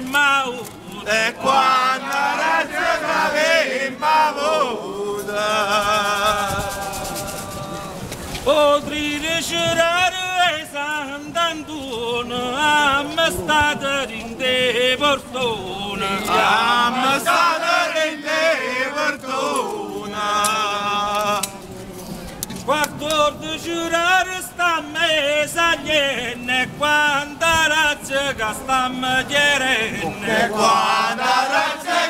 mauda e quando razza che mauda Potri ricerare Sant'Antuono Ammastato in te portone ammassata in te fortuna. 14 ore stiamo esagliene Quanta razza che stiamo gastam geren ne kuandara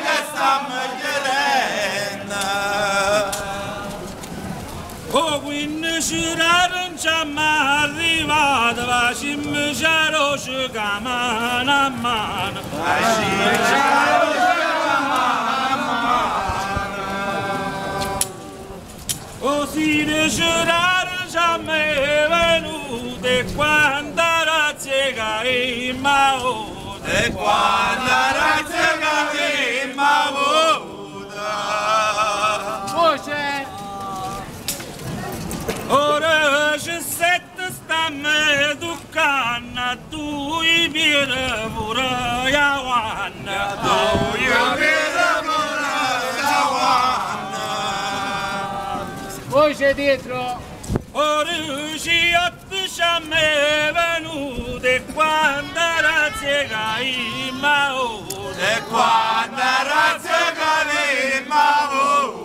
gastam geren o win şurar çamar rivad vaşim jaroş gaman aman vaşim O si de jurar jamais venu de quoi imao de coana rațăga imao Bože Orăș set sta me ducana tu i bira vura ia oana tu i bira vura ia oana Hoje dentro venude quando razzega il mao. Quando razzega il mao.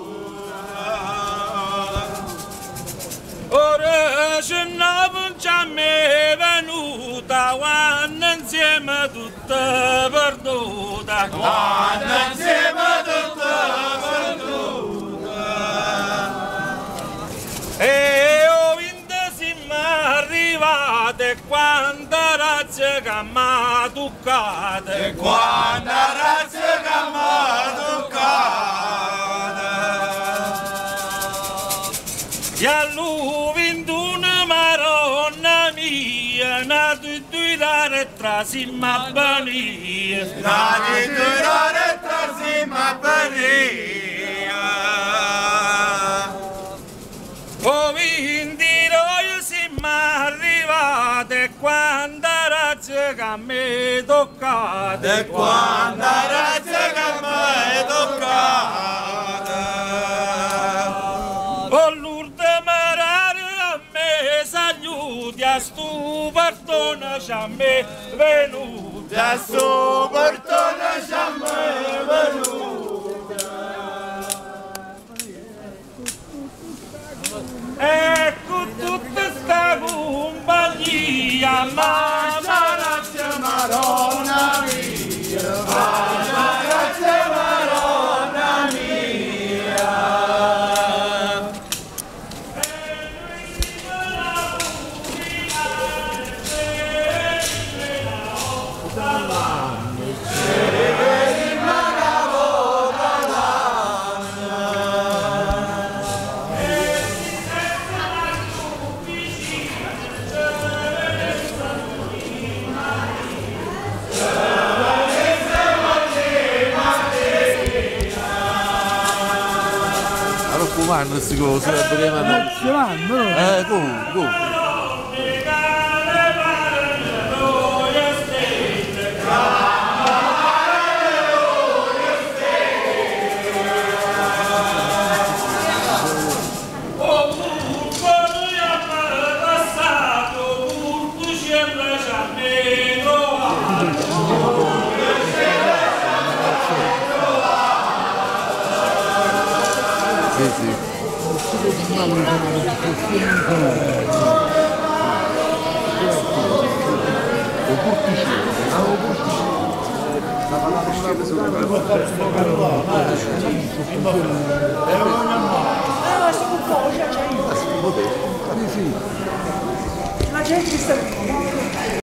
Ora quando insieme tutta perduta quando insieme arrivate quanta razza che m'ha toccata e quando razza che m'ha toccata e all'u vinto una maronna mia nato due dare tra simma bania Nadi durare trasima peria mi toccate e quando razza che m'ha toccata O l'urda marare a me saluti a stu partone ci a me venuti. Da su portone siamo venuti. Ecco tutta sta compagnia ma Giovanni se cosa prima Giovanni eh go go Sim, sim. La gente sta